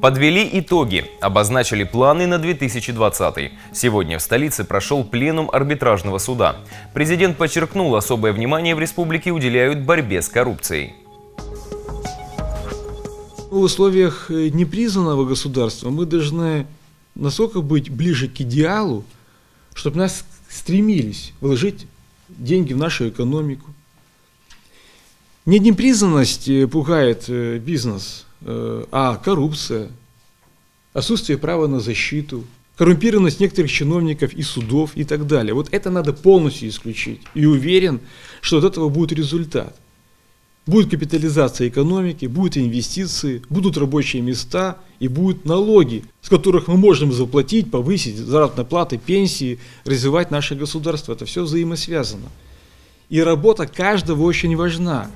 Подвели итоги, обозначили планы на 2020. Сегодня в столице прошел пленум арбитражного суда. Президент подчеркнул, особое внимание в республике уделяют борьбе с коррупцией. В условиях э, непризнанного государства мы должны насколько быть ближе к идеалу, чтобы нас стремились вложить деньги в нашу экономику. Не непризнанность э, пугает э, бизнес, а коррупция, отсутствие права на защиту, коррумпированность некоторых чиновников и судов и так далее. Вот это надо полностью исключить. И уверен, что от этого будет результат. Будет капитализация экономики, будут инвестиции, будут рабочие места и будут налоги, с которых мы можем заплатить, повысить заработные платы, пенсии, развивать наше государство. Это все взаимосвязано. И работа каждого очень важна.